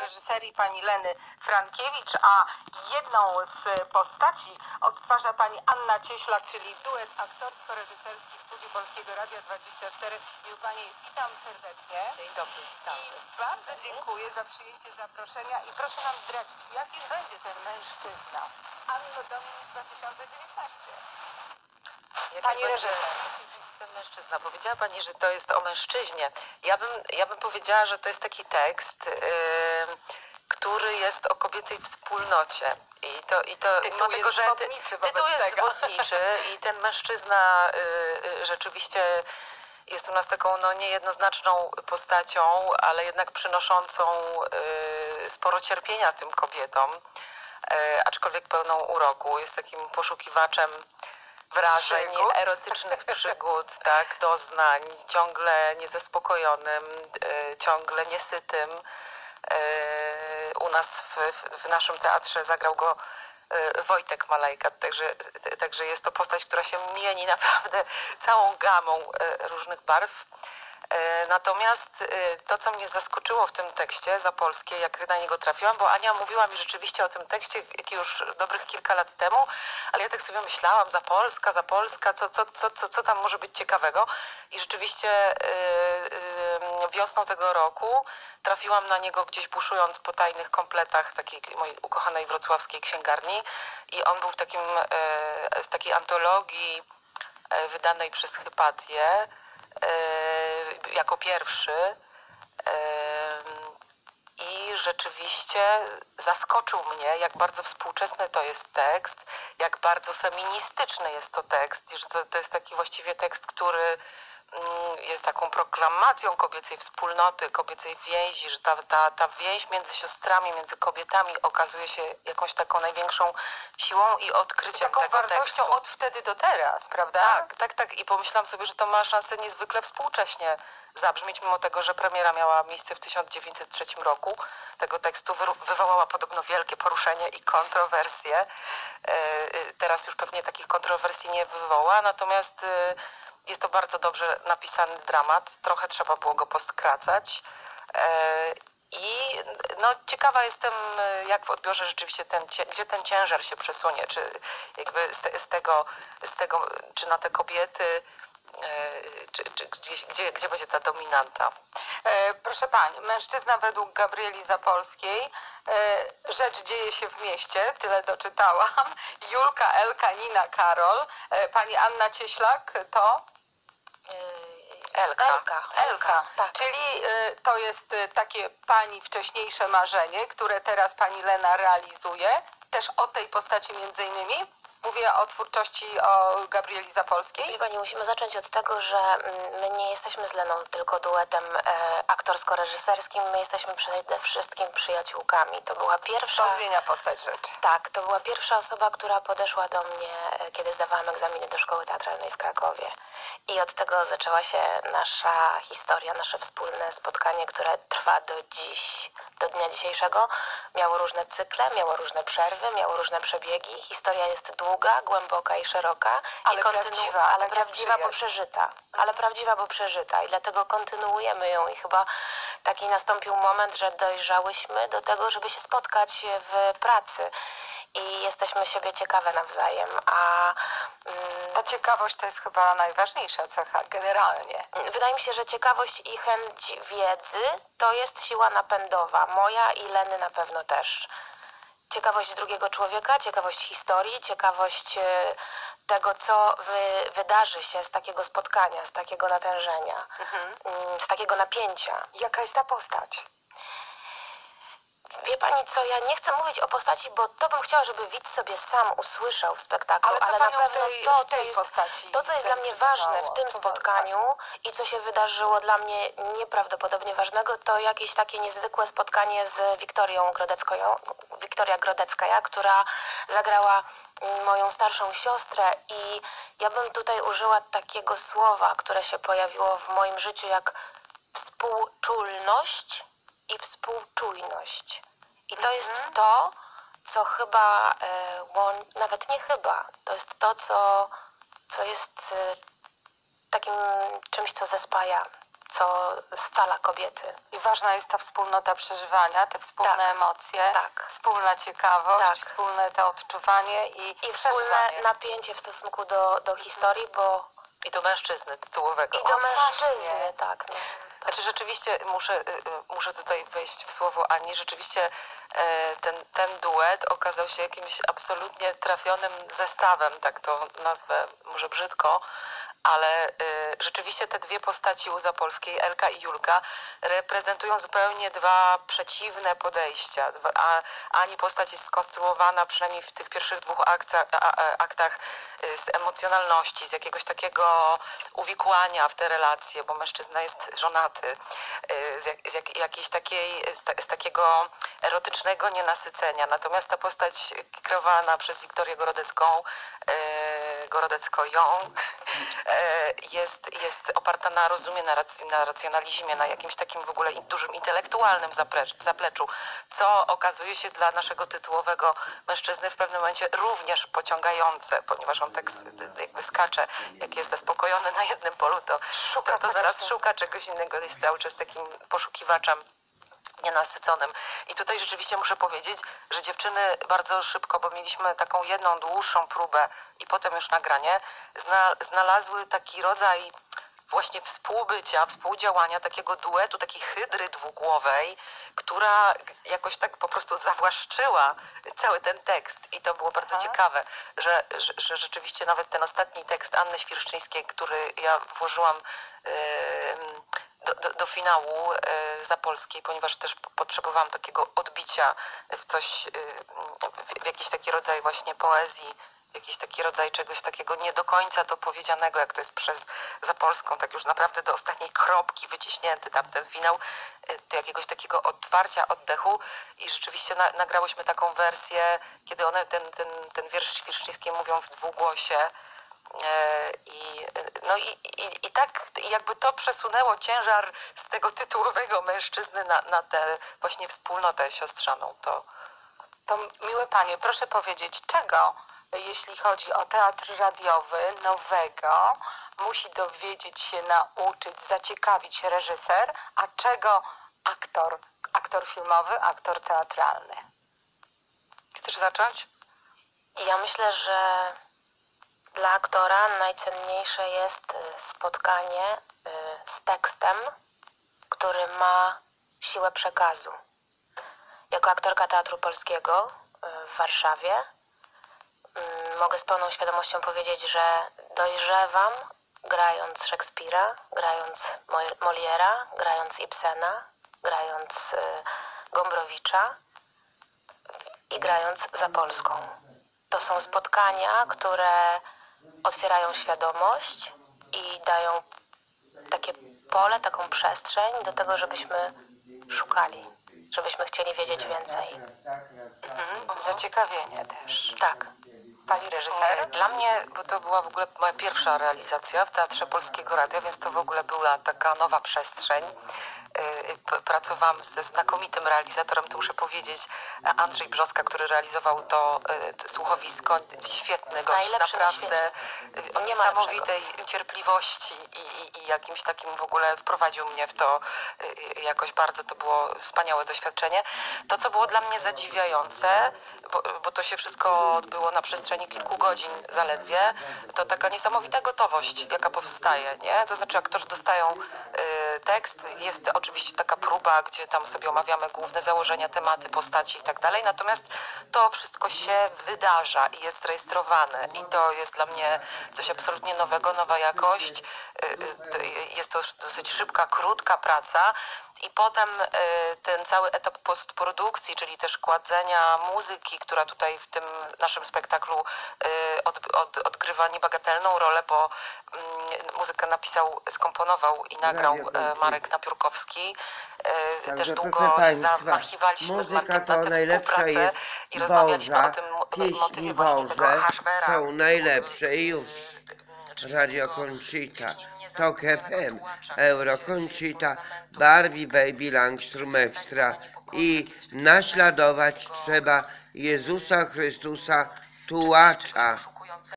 reżyserii pani Leny Frankiewicz, a jedną z postaci odtwarza pani Anna Cieślak, czyli duet aktorsko-reżyserski w studiu Polskiego Radia 24. Mił pani, witam serdecznie. Dzień dobry, witam. I bardzo dziękuję za przyjęcie zaproszenia i proszę nam zdradzić, jaki będzie ten mężczyzna. Anno Dominik 2019. Jak Pani reżyser. Ten mężczyzna? Powiedziała Pani, że to jest o mężczyźnie. Ja bym, ja bym powiedziała, że to jest taki tekst, yy, który jest o kobiecej wspólnocie. I to, i to Tytuł mimo tego, jest że ty- tytuł jest tego. zwodniczy i ten mężczyzna yy, yy, rzeczywiście jest u nas taką no, niejednoznaczną postacią, ale jednak przynoszącą yy, sporo cierpienia tym kobietom, yy, aczkolwiek pełną uroku. Jest takim poszukiwaczem wrażeń, Przygód. erotycznych przygód, tak, doznań, ciągle niezaspokojonym, yy, ciągle niesytym. Yy, U nas w, w, w naszym teatrze zagrał go yy, Wojtek Malajkat, także, także jest to postać, która się mieni naprawdę całą gamą różnych barw. Yy, Natomiast yy, to, co mnie zaskoczyło w tym tekście za polskie, jak na niego trafiłam, bo Ania mówiła mi rzeczywiście o tym tekście już dobrych kilka lat temu, ale ja tak sobie myślałam, za Polska, za Polska, co, co, co, co, co tam może być ciekawego. I rzeczywiście yy, wiosną tego roku trafiłam na niego gdzieś buszując po tajnych kompletach takiej mojej ukochanej wrocławskiej księgarni i on był w takim, w takiej antologii wydanej przez Hypatię jako pierwszy. I rzeczywiście zaskoczył mnie, jak bardzo współczesny to jest tekst, jak bardzo feministyczny jest to tekst, i że to, to jest taki właściwie tekst, który jest taką proklamacją kobiecej wspólnoty, kobiecej więzi, że ta, ta, ta więź między siostrami, między kobietami okazuje się jakąś taką największą siłą i odkryciem Taką tego wartością tekstu. od wtedy do teraz, prawda? Tak, tak, tak. I pomyślałam sobie, że to ma szansę niezwykle współcześnie zabrzmieć, mimo tego, że premiera miała miejsce w 1903 roku. Tego tekstu wywołała podobno wielkie poruszenie i kontrowersje. E, e, Teraz już pewnie takich kontrowersji nie wywoła, natomiast e, jest to bardzo dobrze napisany dramat. Trochę trzeba było go poskracać. E, I no, ciekawa jestem, jak w odbiorze rzeczywiście ten, gdzie ten ciężar się przesunie, czy jakby z, z, tego, z tego, czy na te kobiety, e, czy, czy gdzie, gdzie będzie ta dominanta. E, proszę pani, mężczyzna według Gabrieli Zapolskiej. Rzecz dzieje się w mieście, tyle doczytałam. Julka, Elka, Nina, Karol. Pani Anna Cieślak to Elka. Elka. Elka. Tak. Czyli e, to jest e, takie pani wcześniejsze marzenie, które teraz pani Lena realizuje. Też o tej postaci między innymi. Mówię o twórczości o Gabrieli Zapolskiej. Wie Pani, musimy zacząć od tego, że mm, my nie jesteśmy z Leną tylko duetem e, aktorsko-reżyserskim, my jesteśmy przede wszystkim przyjaciółkami. To była pierwsza... To zmienia postać rzeczy. Tak, to była pierwsza osoba, która podeszła do mnie, e, kiedy zdawałam egzaminy do szkoły teatralnej w Krakowie. I od tego zaczęła się nasza historia, nasze wspólne spotkanie, które trwa do dziś, do dnia dzisiejszego. Miało różne cykle, miało różne przerwy, miało różne przebiegi. Historia jest długa, głęboka i szeroka. Ale i prawdziwa, ale tak prawdziwa, bo przeżyta. Ale prawdziwa, bo przeżyta. I dlatego kontynuujemy ją. I chyba taki nastąpił moment, że dojrzałyśmy do tego, żeby się spotkać w pracy. I jesteśmy siebie ciekawe nawzajem. A mm, Ta ciekawość to jest chyba najważniejsza cecha generalnie. wydaje mi się, że ciekawość i chęć wiedzy to jest siła napędowa. Moja i Leny na pewno też. Ciekawość drugiego człowieka, ciekawość historii, ciekawość e, tego, co wy, wydarzy się z takiego spotkania, z takiego natężenia, mm, z takiego napięcia. Jaka jest ta postać? Wie pani co, ja nie chcę mówić o postaci, bo to bym chciała, żeby widz sobie sam usłyszał w spektaklu, Ale ale, na pewno tej- to, co jest, to, co jest dla mnie ważne w tym spotkaniu i co się wydarzyło dla mnie nieprawdopodobnie ważnego, to jakieś takie niezwykłe spotkanie z Wiktorią Grodecką, Wiktoria Grodeckaja, która zagrała mm, moją starszą siostrę i ja bym tutaj użyła takiego słowa, które się pojawiło w moim życiu jak współczulność i współczujność. I to jest to, co chyba, e, łą- nawet nie chyba, to jest to, co, co jest e, takim czymś, co zespaja co scala kobiety. I ważna jest ta wspólnota przeżywania, te wspólne Tak. emocje, Tak. wspólna ciekawość, Tak. wspólne to odczuwanie i, I wspólne napięcie w stosunku do, do historii, bo I do mężczyzny tytułowego. i do O, mężczyzny, tak. No, tak. Znaczy rzeczywiście muszę, y, y, muszę tutaj wejść w słowo Ani, rzeczywiście ten, ten duet okazał się jakimś absolutnie trafionym zestawem, tak to nazwę może brzydko, ale y, rzeczywiście te dwie postaci u Zapolskiej, Elka i Julka, reprezentują zupełnie dwa przeciwne podejścia. Dwa, a Ani postać jest skonstruowana przynajmniej w tych pierwszych dwóch akcjach, a, a, aktach y, z emocjonalności, z jakiegoś takiego uwikłania w te relacje, bo mężczyzna jest żonaty, y, z, jak, z jak, jakiejś takiej, z, ta, z takiego erotycznego nienasycenia. Natomiast ta postać kreowana przez Wiktorię Gorodecką, y, Gorodecko-ją, e, jest, jest oparta na rozumie, na, rac, na racjonalizmie, na jakimś takim w ogóle dużym intelektualnym zaplecz, zapleczu, co okazuje się dla naszego tytułowego mężczyzny w pewnym momencie również pociągające, ponieważ on tak jakby skacze, jak jest zaspokojony na jednym polu, to, Szuka to, to zaraz szuka czegoś innego, jest cały czas takim poszukiwaczem nienasyconym. I tutaj rzeczywiście muszę powiedzieć, że dziewczyny bardzo szybko, bo mieliśmy taką jedną dłuższą próbę i potem już nagranie, zna, znalazły taki rodzaj właśnie współbycia, współdziałania, takiego duetu, takiej hydry dwugłowej, która jakoś tak po prostu zawłaszczyła cały ten tekst. I to było bardzo Aha. ciekawe, że, że, że rzeczywiście nawet ten ostatni tekst Anny Świerszczyńskiej, który ja włożyłam em, do, do, do finału e, Zapolskiej, ponieważ też potrzebowałam takiego odbicia w coś, e, w, jakiś taki rodzaj właśnie poezji, jakiś taki rodzaj czegoś takiego nie do końca to powiedzianego, jak to jest przez Zapolską, tak już naprawdę do ostatniej kropki wyciśnięty tam ten finał, e, do jakiegoś takiego otwarcia, oddechu. I rzeczywiście na, nagrałyśmy taką wersję, kiedy one ten, ten, ten wiersz Świerszczyńskiej mówią w dwugłosie, I, no i, i, i tak jakby to przesunęło ciężar z tego tytułowego mężczyzny na, na tę właśnie wspólnotę siostrzaną. To, To miłe panie, proszę powiedzieć, czego, jeśli chodzi o teatr radiowy, nowego, musi dowiedzieć się, nauczyć, zaciekawić reżyser, a czego aktor, aktor filmowy, aktor teatralny? chcesz zacząć? Ja myślę, że dla aktora najcenniejsze jest y, spotkanie y, z tekstem, który ma siłę przekazu. Jako aktorka Teatru Polskiego y, w Warszawie mm, mogę z pełną świadomością powiedzieć, że dojrzewam grając Szekspira, grając Mo- Moliera, grając Ibsena, grając Gombrowicza i grając za Polską. To są spotkania, które otwierają świadomość i dają takie pole, taką przestrzeń do tego, żebyśmy szukali, żebyśmy chcieli wiedzieć więcej. Mhm. Zaciekawienie też. Tak. Pani reżyser? E, Dla mnie, bo to była w ogóle moja pierwsza realizacja w Teatrze Polskiego Radia, więc to w ogóle była taka nowa przestrzeń. E, p- Pracowałam ze znakomitym realizatorem, to muszę powiedzieć, Andrzej Brzoska, który realizował to t- słuchowisko. Świetny gość, Najlepszy na naprawdę e, o niesamowitej cierpliwości i, i, i jakimś takim w ogóle wprowadził mnie w to jakoś bardzo, to było wspaniałe doświadczenie. To, co było dla mnie zadziwiające, bo, bo to się wszystko odbyło na przestrzeni kilku godzin zaledwie, to taka niesamowita gotowość, jaka powstaje, nie? To znaczy aktorzy dostają y, tekst, jest oczywiście taka próba, gdzie tam sobie omawiamy główne założenia, tematy, postaci i tak dalej, natomiast to wszystko się wydarza i jest rejestrowane i to jest dla mnie coś absolutnie nowego, nowa jakość. Y, y, Jest to już dosyć szybka, krótka praca, i potem y, ten cały etap postprodukcji, czyli też kładzenia muzyki, która tutaj w tym naszym spektaklu od, od, odgrywa niebagatelną rolę, bo mm, muzykę napisał, skomponował i nagrał. Marek Napiórkowski. Y, Także, Też długo zamachiwaliśmy z muzyka Markiem to na tę najlepsza współpracę jest i rozmawialiśmy Boża, o tym motywie właśnie tego Haszwera. są najlepsze i już. Radio Conchita, Tok FM, Euro Conchita, Barbie Baby Langstrom Extra i naśladować trzeba Jezusa Chrystusa, tułacza.